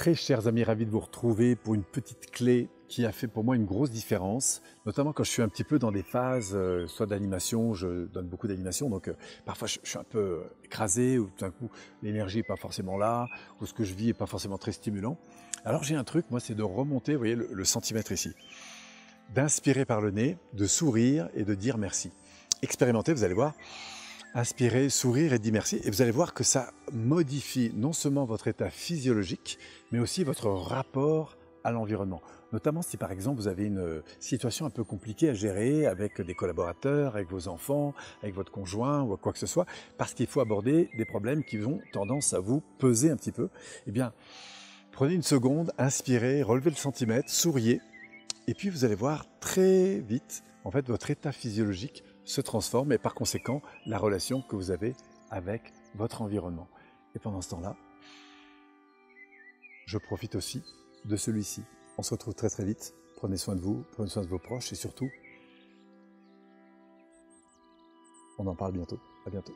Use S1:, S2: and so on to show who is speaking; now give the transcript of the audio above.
S1: Très chers amis, ravi de vous retrouver pour une petite clé qui a fait pour moi une grosse différence, notamment quand je suis un petit peu dans des phases, euh, soit d'animation, je donne beaucoup d'animation, donc euh, parfois je, suis un peu euh, écrasé, ou tout d'un coup l'énergie n'est pas forcément là, ou ce que je vis n'est pas forcément très stimulant. Alors j'ai un truc, moi, c'est de remonter, vous voyez, le centimètre ici, d'inspirer par le nez, de sourire et de dire merci. Expérimentez, vous allez voir, inspirez, sourire et dire merci. Et vous allez voir que ça modifie non seulement votre état physiologique, mais aussi votre rapport à l'environnement. Notamment si par exemple vous avez une situation un peu compliquée à gérer avec des collaborateurs, avec vos enfants, avec votre conjoint ou quoi que ce soit, parce qu'il faut aborder des problèmes qui ont tendance à vous peser un petit peu. Eh bien, prenez une seconde, inspirez, relevez le centimètre, souriez, et puis vous allez voir très vite, en fait, votre état physiologique se transforme et par conséquent la relation que vous avez avec votre environnement. Et pendant ce temps-là, je profite aussi de celui-ci. On se retrouve très très vite. Prenez soin de vous, prenez soin de vos proches et surtout, on en parle bientôt. À bientôt.